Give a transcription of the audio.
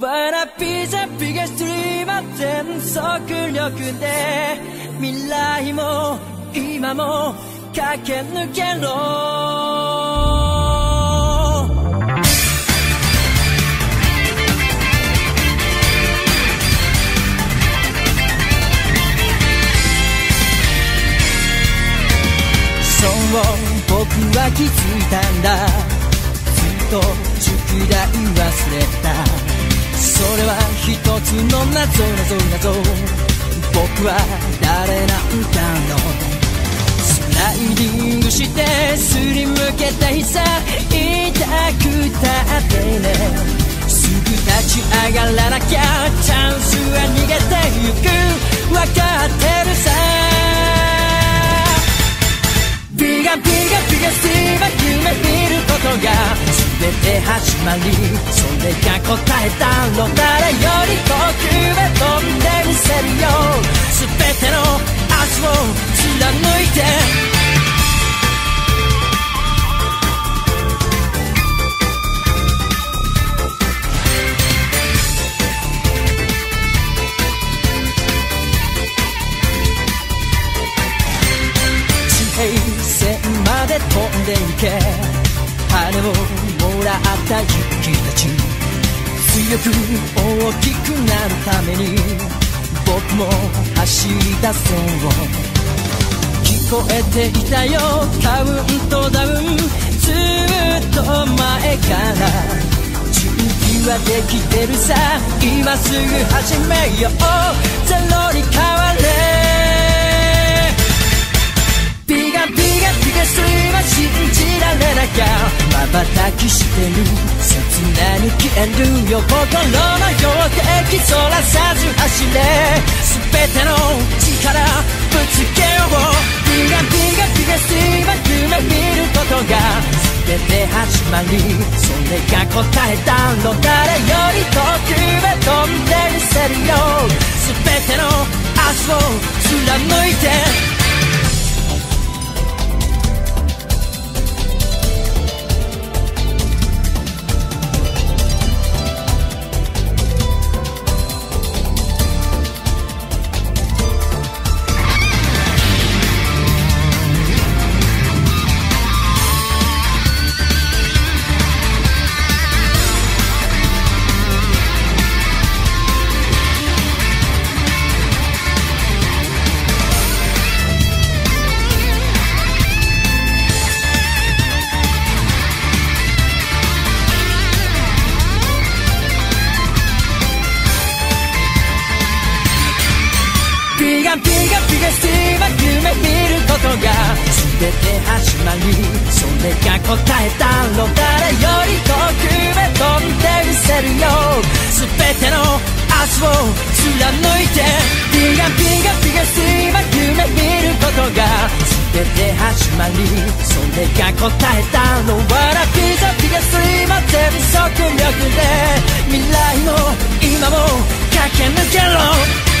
わらピザピガストリーは全速力で未来も今も駆け抜けろ。そう僕は気づいたんだ。ずっと宿題忘れた。それは一つの謎謎謎僕は誰なんだろう。スライディングしてすりむけた日さ痛くて始まり。それが答えだろう誰より遠くへ飛んでみせるよ。全ての明日を貫いて。地平線まで飛んで行け。羽をた勇気たち強く大きくなるために僕も走り出そう聞こえていたよカウントダウンずっと前から準備はできてるさ今すぐ始めようゼロに変われきしてる切なに消えるよ心のよ敵そらさず走れ。全ての力ぶつけよう。ビガビガビガストリーは夢見ることが全て始まりそれが答えだろう誰より遠くへ飛んでみせるよ全ての明日を貫いてビガビガビガスティは夢見ることが全て始まりそれが答えだろう誰より遠くへ飛んでみせるよ。全ての明日を貫いてビガビガビガスティは夢見ることが。全て始まりそれが答えだろうわらピザピガストリーは全速力で未来も今も駆け抜けろ